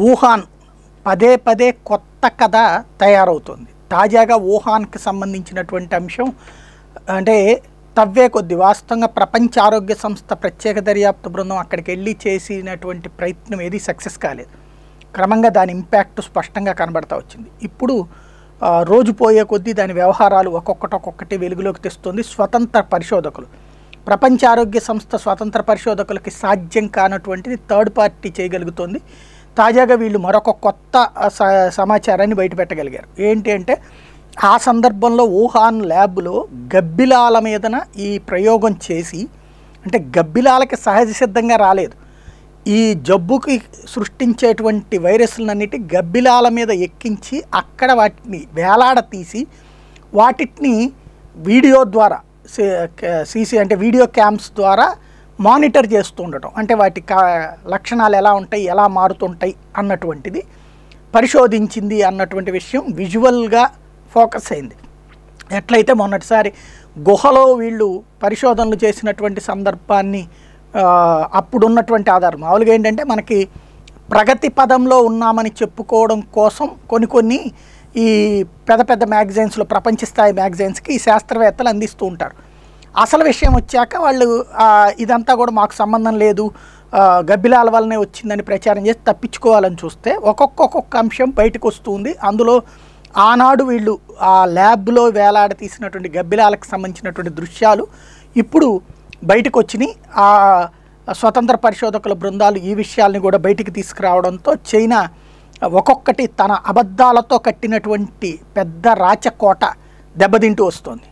Wuhan పదే పదే కొత్త కథ తయారవుతుంది. తాజాగా వుహాన్కి సంబంధించినటువంటి అంశం అంటే తవ్వే కొద్ది వాస్తవంగా ప్రపంచ ఆరోగ్య సంస్థ ప్రత్యేక దర్యాప్తు బృందం అక్కడికి వెళ్ళి చేసినటువంటి ప్రయత్నం ఏది సక్సెస్ కాలేదు. క్రమంగా దాని ఇంపాక్ట్ స్పష్టంగా కనబడతా వచ్చింది. ఇప్పుడు రోజు పోయే కొద్దీ దాని వ్యవహారాలు ఒక్కొక్కటి ఒక్కొక్కటి వెలుగులోకి తెస్తుంది స్వతంత్ర పరిశోధకులు. ప్రపంచ ఆరోగ్య సంస్థ స్వతంత్ర పరిశోధకులకి సాధ్యం కానటువంటిది థర్డ్ పార్టీ చేయగలుగుతోంది. తాజాగా వీళ్ళు మరొక కొత్త స- సమాచారాన్ని బయటపెట్టగలిగారు ఏంటి అంటే ఆ సందర్భంలో వుహాన్ ల్యాబ్లో గబ్బిలాల మీదన ఈ ప్రయోగం చేసి అంటే గబ్బిలాలకి సహజ సిద్ధంగా రాలేదు. ఈ జబ్బుకి సృష్టించేటువంటి వైరస్లన్నిటి గబ్బిలాల మీద ఎక్కించి అక్కడ వాటిని వేలాడ తీసి వాటిని వీడియో ద్వారా సీసీ అంటే వీడియో క్యామ్స్ ద్వారా మానిటర్ చేస్తూ ఉండటం. అంటే వాటి కా లక్షణాలు ఎలా ఉంటాయి ఎలా మారుతుంటాయి అన్నటువంటిది పరిశోధించింది అన్నటువంటి విషయం విజువల్గా ఫోకస్ అయింది. ఎట్లయితే మొన్నటిసారి గుహలో వీళ్ళు పరిశోధనలు చేసినటువంటి సందర్భాన్ని అప్పుడున్నటువంటి ఆధారం. మామూలుగా ఏంటంటే మనకి ప్రగతి పదంలో ఉన్నామని చెప్పుకోవడం కోసం కొన్ని కొన్ని ఈ పెద్ద పెద్ద మ్యాగజైన్స్లో ప్రపంచ స్థాయి మ్యాగజైన్స్కి ఈ శాస్త్రవేత్తలు అందిస్తూ ఉంటారు. అసలు విషయం వచ్చాక వాళ్ళు ఇదంతా కూడా మాకు సంబంధం లేదు గబ్బిలాల వల్లనే వచ్చిందని ప్రచారం చేసి తప్పించుకోవాలని చూస్తే ఒక్కొక్క ఒక్కొక్క అంశం బయటకు వస్తుంది. అందులో ఆనాడు వీళ్ళు ఆ ల్యాబ్లో వేలాడ తీసినటువంటి గబ్బిలాలకు సంబంధించినటువంటి దృశ్యాలు ఇప్పుడు బయటకు వచ్చినాయి. ఆ స్వతంత్ర పరిశోధకుల బృందాలు ఈ విషయాల్ని కూడా బయటికి తీసుకురావడంతో చైనా ఒక్కొక్కటి తన అబద్ధాలతో కట్టినటువంటి పెద్ద రాచకోట దెబ్బతింటూ వస్తుంది.